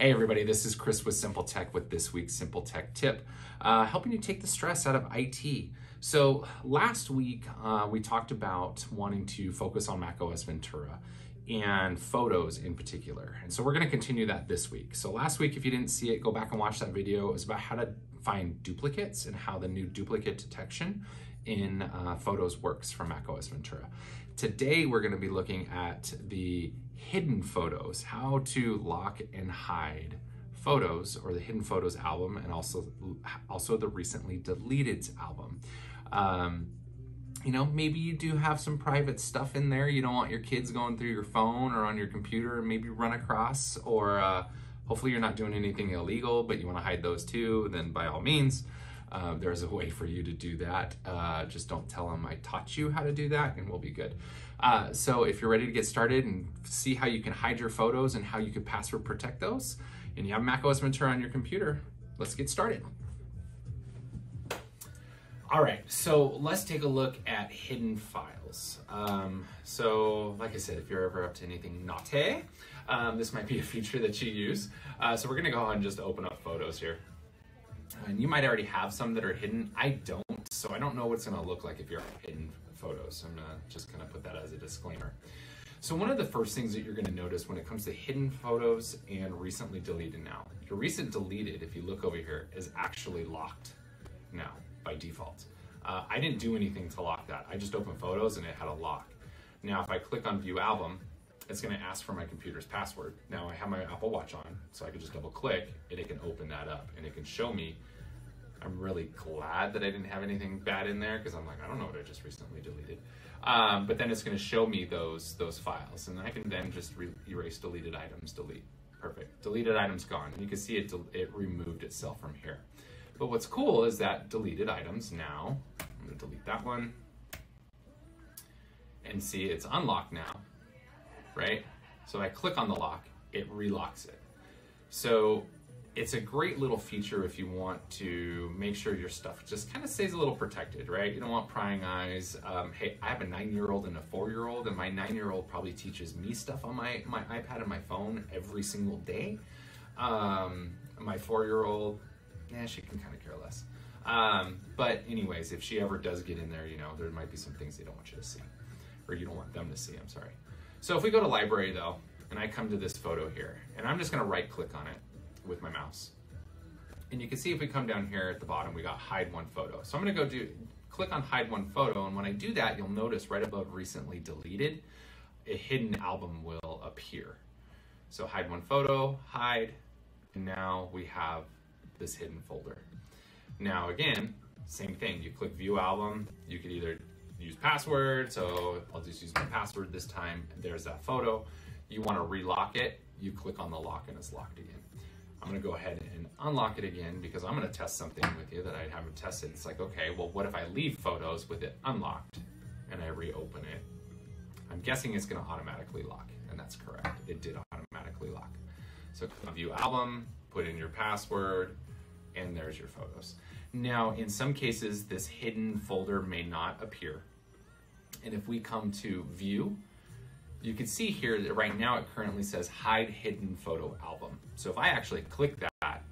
Hey everybody, this is Chris with Simple Tech with this week's Simple Tech tip, uh, helping you take the stress out of IT. So last week uh, we talked about wanting to focus on Mac OS Ventura and photos in particular. And so we're gonna continue that this week. So last week, if you didn't see it, go back and watch that video. It was about how to find duplicates and how the new duplicate detection in uh, Photos works for Mac OS Ventura. Today, we're gonna be looking at the hidden photos, how to lock and hide photos or the hidden photos album and also, also the recently deleted album. Um, you know, maybe you do have some private stuff in there. You don't want your kids going through your phone or on your computer and maybe run across, or uh, hopefully you're not doing anything illegal, but you want to hide those too, then by all means, uh, there's a way for you to do that. Uh, just don't tell them I taught you how to do that and we'll be good. Uh, so if you're ready to get started and see how you can hide your photos and how you can password protect those, and you have macOS Ventura on your computer, let's get started. All right, so let's take a look at hidden files. Um, so, like I said, if you're ever up to anything naughty, um, this might be a feature that you use. Uh, so we're gonna go ahead and just open up photos here. And you might already have some that are hidden. I don't, so I don't know what it's gonna look like if you're hidden photos. So I'm gonna just gonna put that as a disclaimer. So one of the first things that you're gonna notice when it comes to hidden photos and recently deleted now, your recent deleted, if you look over here, is actually locked now by default. Uh, I didn't do anything to lock that. I just opened photos and it had a lock. Now, if I click on view album, it's gonna ask for my computer's password. Now I have my Apple Watch on, so I can just double click and it can open that up and it can show me. I'm really glad that I didn't have anything bad in there because I'm like, I don't know what I just recently deleted. Um, but then it's gonna show me those, those files and I can then just erase deleted items, delete. Perfect. Deleted items gone. And you can see it, it removed itself from here. But what's cool is that deleted items now, I'm gonna delete that one, and see it's unlocked now, right? So I click on the lock, it relocks it. So it's a great little feature if you want to make sure your stuff just kind of stays a little protected, right? You don't want prying eyes. Um, hey, I have a nine-year-old and a four-year-old, and my nine-year-old probably teaches me stuff on my, my iPad and my phone every single day. Um, my four-year-old yeah, she can kind of care less. Um, but anyways, if she ever does get in there, you know, there might be some things they don't want you to see, or you don't want them to see. I'm sorry. So if we go to library though, and I come to this photo here, and I'm just going to right click on it with my mouse, and you can see if we come down here at the bottom, we got hide one photo. So I'm going to go do click on hide one photo, and when I do that, you'll notice right above recently deleted, a hidden album will appear. So hide one photo, hide, and now we have this hidden folder. Now again, same thing, you click view album, you could either use password, so I'll just use my password this time, there's that photo. You wanna relock it, you click on the lock and it's locked again. I'm gonna go ahead and unlock it again because I'm gonna test something with you that I haven't tested. It's like, okay, well, what if I leave photos with it unlocked and I reopen it? I'm guessing it's gonna automatically lock, and that's correct. It did automatically lock. So view album, put in your password, and there's your photos. Now, in some cases, this hidden folder may not appear. And if we come to view, you can see here that right now it currently says hide hidden photo album. So if I actually click that,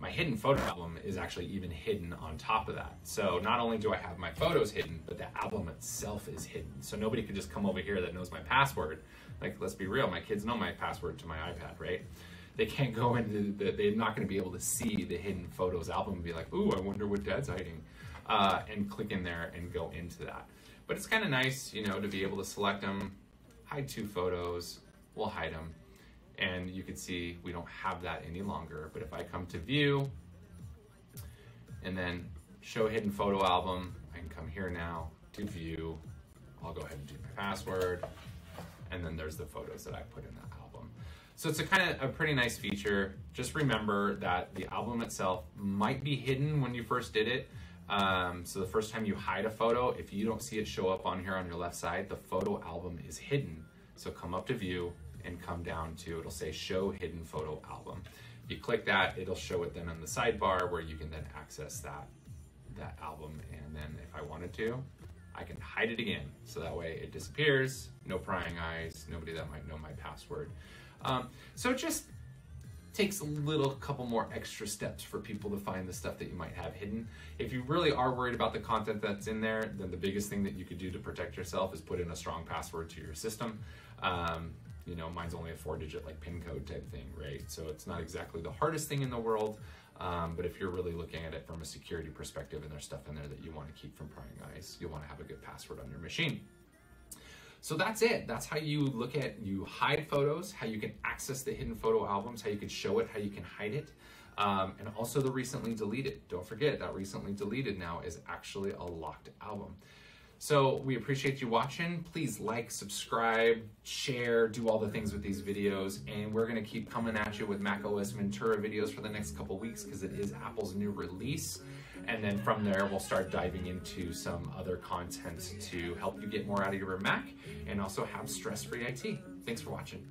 my hidden photo album is actually even hidden on top of that. So not only do I have my photos hidden, but the album itself is hidden. So nobody could just come over here that knows my password. Like, let's be real, my kids know my password to my iPad, right? They can't go into the, they're not going to be able to see the hidden photos album and be like, ooh, I wonder what dad's hiding, uh, and click in there and go into that. But it's kind of nice, you know, to be able to select them, hide two photos, we'll hide them, and you can see we don't have that any longer. But if I come to view, and then show hidden photo album, I can come here now to view, I'll go ahead and do my password, and then there's the photos that I put in that so it's a kind of a pretty nice feature. Just remember that the album itself might be hidden when you first did it. Um, so the first time you hide a photo, if you don't see it show up on here on your left side, the photo album is hidden. So come up to view and come down to, it'll say show hidden photo album. You click that, it'll show it then on the sidebar where you can then access that, that album. And then if I wanted to, I can hide it again. So that way it disappears, no prying eyes, nobody that might know my password. Um, so it just takes a little couple more extra steps for people to find the stuff that you might have hidden. If you really are worried about the content that's in there, then the biggest thing that you could do to protect yourself is put in a strong password to your system. Um, you know, mine's only a four digit like pin code type thing, right? So it's not exactly the hardest thing in the world. Um, but if you're really looking at it from a security perspective and there's stuff in there that you want to keep from prying eyes, you'll want to have a good password on your machine. So that's it. That's how you look at, you hide photos, how you can access the hidden photo albums, how you can show it, how you can hide it. Um, and also the recently deleted. Don't forget that recently deleted now is actually a locked album. So we appreciate you watching. Please like, subscribe, share, do all the things with these videos. And we're gonna keep coming at you with macOS Ventura videos for the next couple weeks because it is Apple's new release. And then from there, we'll start diving into some other content to help you get more out of your Mac and also have stress-free IT. Thanks for watching.